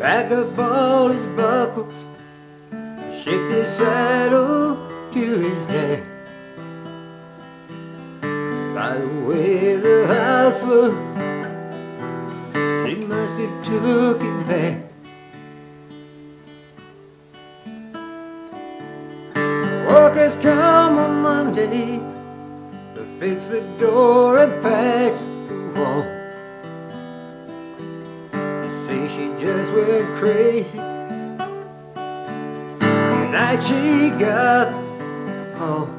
Pack up all his buckles, shake his saddle to his day. By the way the house looked, she must have took him back. Workers come on Monday to fix the door and patch just went crazy the night she got home.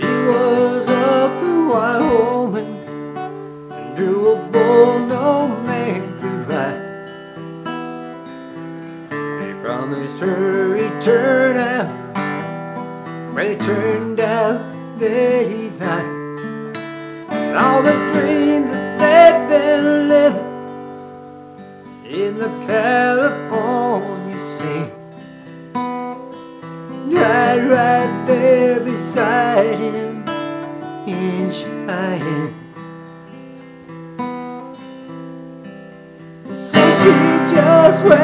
He was up in Wyoming and drew a bull no man could ride. He promised her he'd turn out, but it turned out that he lied. And all the dreams that they've been California sea died right there beside him in Cheyenne. Say she just went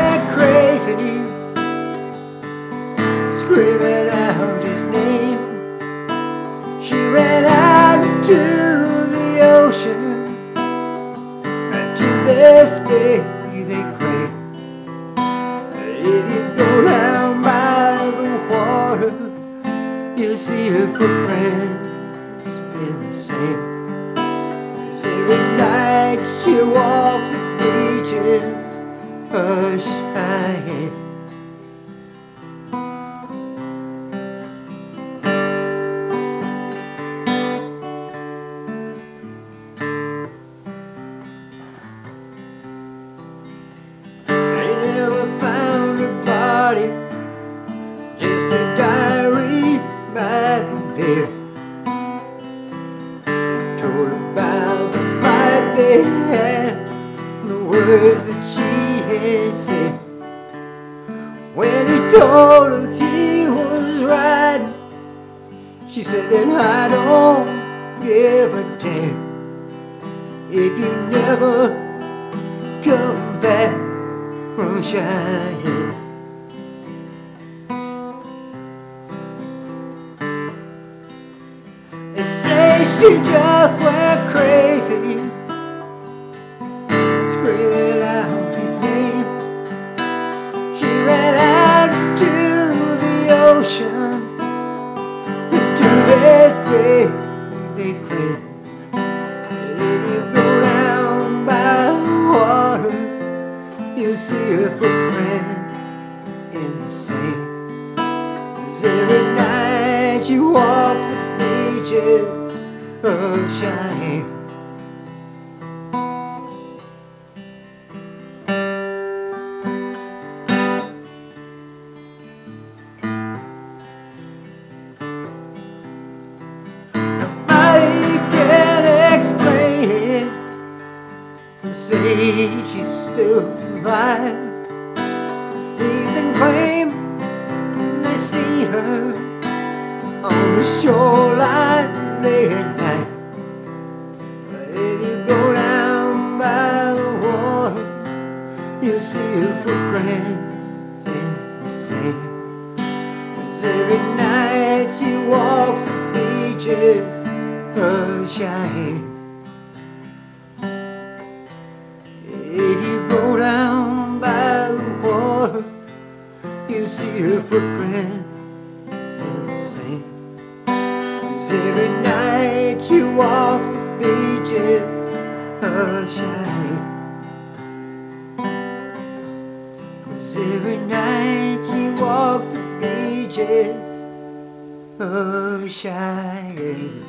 water, you'll see her footprints in the sand. every night she walks the beaches of Cheyenne. They never found her body, words that she had said. When he told her he was riding, she said, then I don't give a damn if you never come back from Cheyenne. They say she just went crazy, the ocean, and to this they claim that if you go down by the water, you'll see her footprints in the sand. 'Cause every night she walks the beaches of Cheyenne. She's still alive. Even claim they see her on the shoreline late at night. But if you go down by the water, you'll see her footprints in the sand. 'Cause every night she walks the beaches of Cheyenne. See her footprints in the sand. 'Cause every night she walks the beaches Cheyenne. 'Cause every night she walks the beaches Cheyenne.